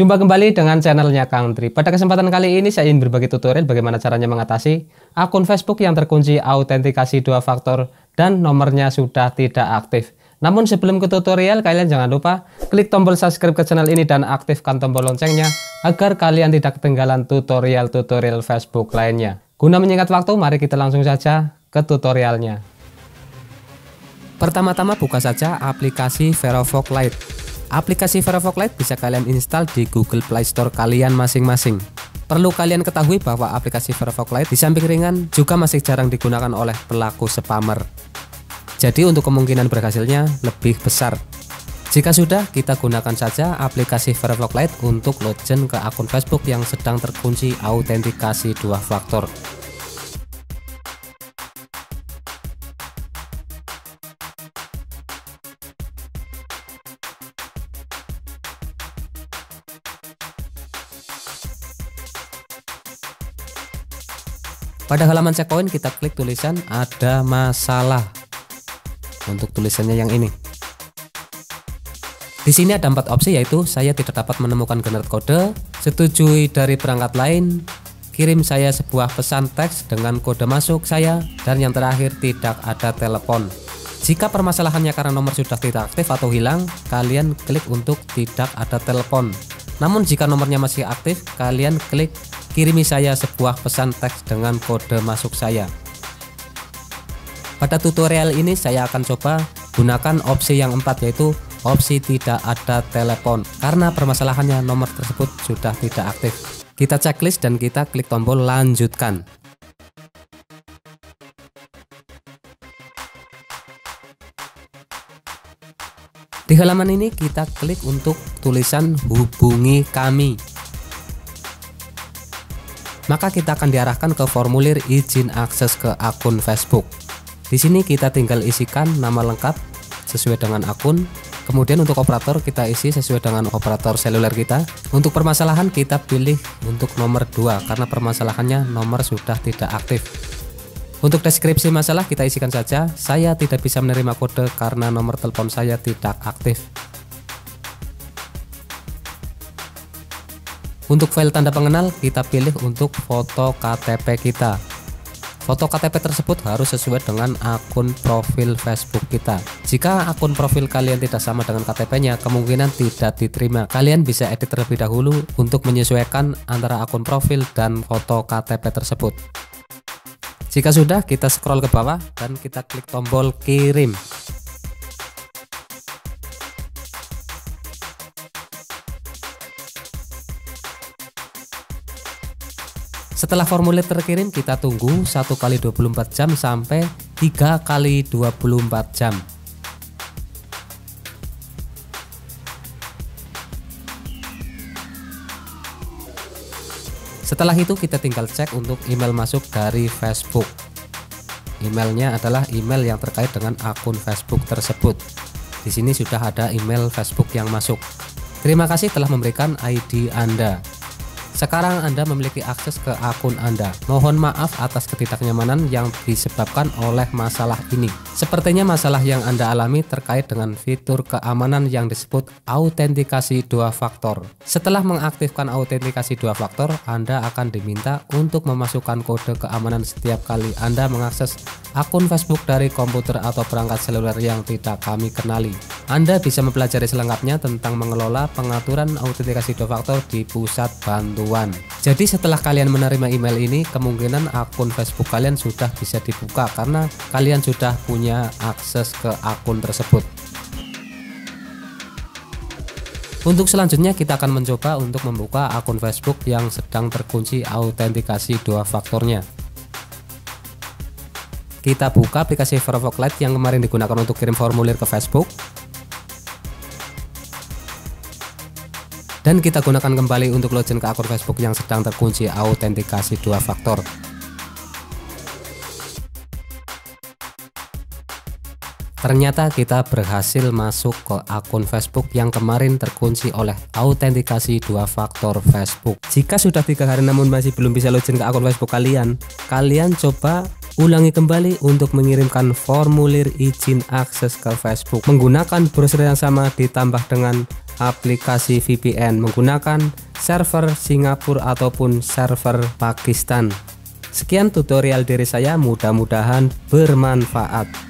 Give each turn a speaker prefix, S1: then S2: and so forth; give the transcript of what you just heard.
S1: Jumpa kembali dengan channelnya Kang Tri. Pada kesempatan kali ini saya ingin berbagi tutorial bagaimana caranya mengatasi akun Facebook yang terkunci autentikasi dua faktor dan nomornya sudah tidak aktif. Namun sebelum ke tutorial, kalian jangan lupa klik tombol subscribe ke channel ini dan aktifkan tombol loncengnya agar kalian tidak ketinggalan tutorial-tutorial Facebook lainnya. Guna menyingkat waktu, mari kita langsung saja ke tutorialnya. Pertama-tama buka saja aplikasi Verovox Lite. Aplikasi Verovox Lite bisa kalian install di Google Play Store kalian masing-masing. Perlu kalian ketahui bahwa aplikasi Verovox Lite di samping ringan juga masih jarang digunakan oleh pelaku spammer. Jadi untuk kemungkinan berhasilnya lebih besar. Jika sudah, kita gunakan saja aplikasi Verovox Lite untuk login ke akun Facebook yang sedang terkunci autentikasi dua faktor. Pada halaman checkpoint kita klik tulisan ada masalah. Untuk tulisannya yang ini. Di sini ada empat opsi yaitu saya tidak dapat menemukan generat kode, setujui dari perangkat lain, kirim saya sebuah pesan teks dengan kode masuk saya, dan yang terakhir tidak ada telepon. Jika permasalahannya karena nomor sudah tidak aktif atau hilang, kalian klik untuk tidak ada telepon. Namun jika nomornya masih aktif, kalian klik kirimi saya sebuah pesan teks dengan kode masuk saya. Pada tutorial ini saya akan coba gunakan opsi yang empat yaitu opsi tidak ada telepon karena permasalahannya nomor tersebut sudah tidak aktif. Kita checklist dan kita klik tombol lanjutkan. Di halaman ini kita klik untuk tulisan hubungi kami maka kita akan diarahkan ke formulir izin akses ke akun Facebook. Di sini kita tinggal isikan nama lengkap sesuai dengan akun. Kemudian untuk operator kita isi sesuai dengan operator seluler kita. Untuk permasalahan kita pilih untuk nomor 2 karena permasalahannya nomor sudah tidak aktif. Untuk deskripsi masalah kita isikan saja, saya tidak bisa menerima kode karena nomor telepon saya tidak aktif. Untuk file tanda pengenal kita pilih untuk foto KTP kita. Foto KTP tersebut harus sesuai dengan akun profil Facebook kita. Jika akun profil kalian tidak sama dengan KTP-nya, kemungkinan tidak diterima. Kalian bisa edit terlebih dahulu untuk menyesuaikan antara akun profil dan foto KTP tersebut. Jika sudah, kita scroll ke bawah dan kita klik tombol kirim. Setelah formulir terkirim, kita tunggu 1 kali 24 jam sampai 3 kali 24 jam. Setelah itu kita tinggal cek untuk email masuk dari Facebook. Emailnya adalah email yang terkait dengan akun Facebook tersebut. Di sini sudah ada email Facebook yang masuk. Terima kasih telah memberikan ID Anda. Sekarang Anda memiliki akses ke akun Anda. Mohon maaf atas ketidaknyamanan yang disebabkan oleh masalah ini. Sepertinya masalah yang Anda alami terkait dengan fitur keamanan yang disebut autentikasi dua faktor. Setelah mengaktifkan autentikasi dua faktor, Anda akan diminta untuk memasukkan kode keamanan setiap kali Anda mengakses akun Facebook dari komputer atau perangkat seluler yang tidak kami kenali. Anda bisa mempelajari selengkapnya tentang mengelola pengaturan autentikasi dua faktor di pusat bantuan. Jadi setelah kalian menerima email ini, kemungkinan akun Facebook kalian sudah bisa dibuka karena kalian sudah punya akses ke akun tersebut. Untuk selanjutnya kita akan mencoba untuk membuka akun Facebook yang sedang terkunci autentikasi dua faktornya. Kita buka aplikasi Verovox Lite yang kemarin digunakan untuk kirim formulir ke Facebook. Dan kita gunakan kembali untuk login ke akun Facebook yang sedang terkunci autentikasi dua faktor. Ternyata kita berhasil masuk ke akun Facebook yang kemarin terkunci oleh autentikasi dua faktor Facebook. Jika sudah tiga hari namun masih belum bisa login ke akun Facebook kalian, kalian coba ulangi kembali untuk mengirimkan formulir izin akses ke Facebook menggunakan browser yang sama ditambah dengan aplikasi VPN menggunakan server Singapura ataupun server Pakistan. Sekian tutorial dari saya, mudah-mudahan bermanfaat.